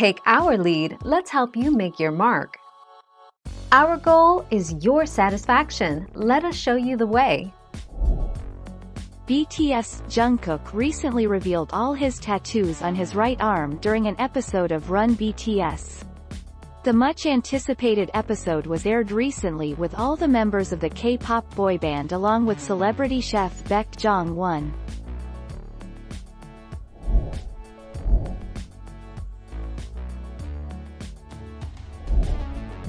Take our lead, let's help you make your mark. Our goal is your satisfaction. Let us show you the way. BTS Jungkook recently revealed all his tattoos on his right arm during an episode of Run BTS. The much-anticipated episode was aired recently with all the members of the K-pop boy band along with celebrity chef Baek Jong-won.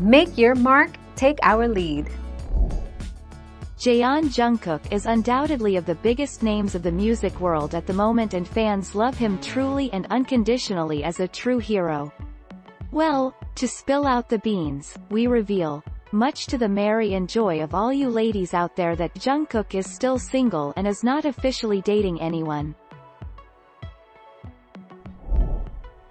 Make your mark, take our lead. Jeon Jungkook is undoubtedly of the biggest names of the music world at the moment and fans love him truly and unconditionally as a true hero. Well, to spill out the beans, we reveal, much to the merry and joy of all you ladies out there that Jungkook is still single and is not officially dating anyone.